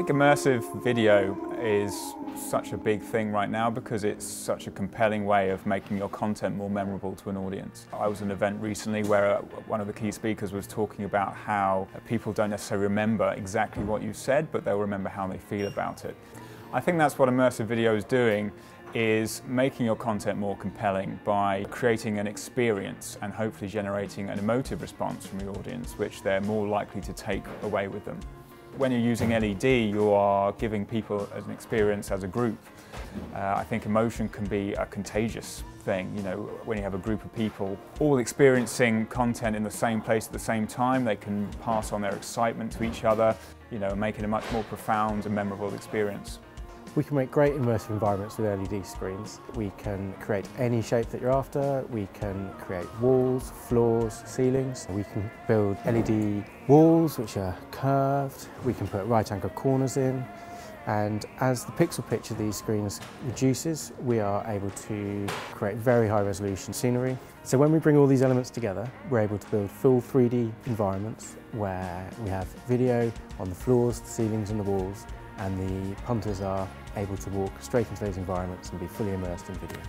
think immersive video is such a big thing right now because it's such a compelling way of making your content more memorable to an audience. I was at an event recently where uh, one of the key speakers was talking about how people don't necessarily remember exactly what you said, but they'll remember how they feel about it. I think that's what immersive video is doing is making your content more compelling by creating an experience and hopefully generating an emotive response from your audience which they're more likely to take away with them. When you're using LED, you are giving people an experience as a group. Uh, I think emotion can be a contagious thing, you know, when you have a group of people all experiencing content in the same place at the same time, they can pass on their excitement to each other, you know, make it a much more profound and memorable experience. We can make great immersive environments with LED screens. We can create any shape that you're after. We can create walls, floors, ceilings. We can build LED walls which are curved. We can put right angle corners in. And as the pixel pitch of these screens reduces, we are able to create very high resolution scenery. So when we bring all these elements together, we're able to build full 3D environments where we have video on the floors, the ceilings and the walls, and the punters are able to walk straight into those environments and be fully immersed in video.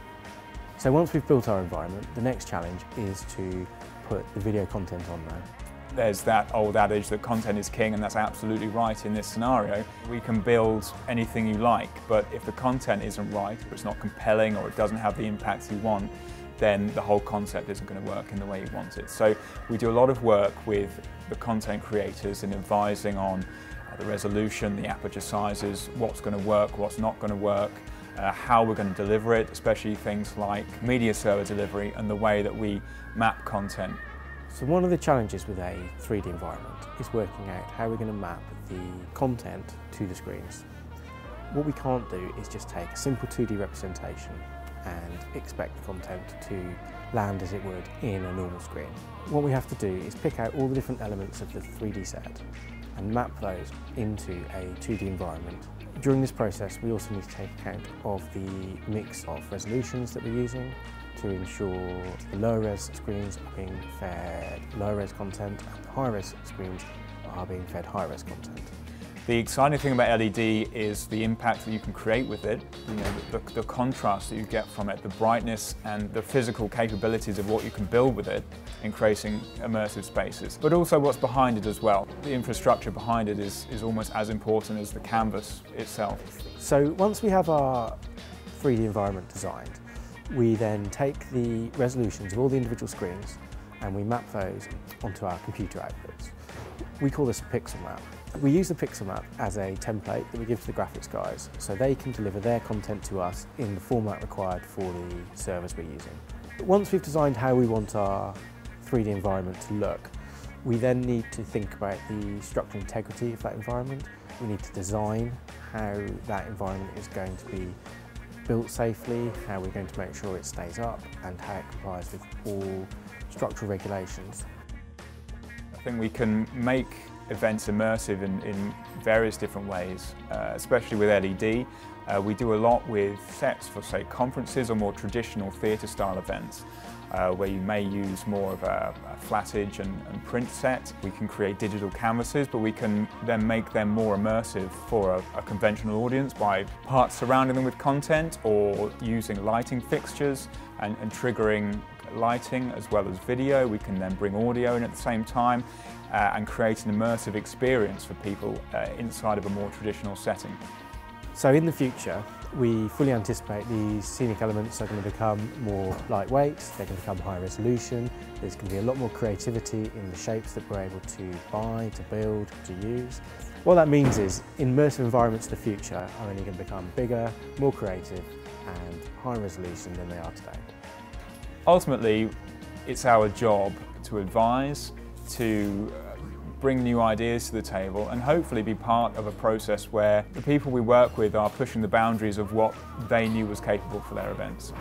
So once we've built our environment, the next challenge is to put the video content on there. There's that old adage that content is king and that's absolutely right in this scenario. We can build anything you like, but if the content isn't right, or it's not compelling, or it doesn't have the impact you want, then the whole concept isn't going to work in the way you want it. So we do a lot of work with the content creators in advising on the resolution, the aperture sizes, what's going to work, what's not going to work, uh, how we're going to deliver it, especially things like media server delivery and the way that we map content. So one of the challenges with a 3D environment is working out how we're going to map the content to the screens. What we can't do is just take a simple 2D representation and expect the content to land as it would in a normal screen. What we have to do is pick out all the different elements of the 3D set and map those into a 2D environment. During this process, we also need to take account of the mix of resolutions that we're using to ensure the low-res screens are being fed low-res content and the high-res screens are being fed high-res content. The exciting thing about LED is the impact that you can create with it, you know, the, the, the, contrast that you get from it, the brightness and the physical capabilities of what you can build with it in creating immersive spaces, but also what's behind it as well. The infrastructure behind it is, is almost as important as the canvas itself. So once we have our 3D environment designed, we then take the resolutions of all the individual screens and we map those onto our computer outputs. We call this a pixel map. We use the pixel map as a template that we give to the graphics guys so they can deliver their content to us in the format required for the servers we're using. Once we've designed how we want our 3D environment to look, we then need to think about the structural integrity of that environment. We need to design how that environment is going to be built safely, how we're going to make sure it stays up and how it complies with all structural regulations. I think we can make events immersive in, in various different ways, uh, especially with LED. Uh, we do a lot with sets for, say, conferences or more traditional theatre-style events. Uh, where you may use more of a, a flattage and, and, print set. We can create digital canvases, but we can then make them more immersive for a, a conventional audience by parts surrounding them with content or using lighting fixtures and, and triggering lighting as well as video. We can then bring audio in at the same time uh, and create an immersive experience for people uh, inside of a more traditional setting. So in the future, we fully anticipate these scenic elements are going to become more lightweight, they're going to become high resolution, there's going to be a lot more creativity in the shapes that we're able to buy, to build, to use. What that means is immersive environments of the future are only going to become bigger, more creative and high resolution than they are today. Ultimately, it's our job to advise, to bring new ideas to the table and hopefully be part of a process where the people we work with are pushing the boundaries of what they knew was capable for their events.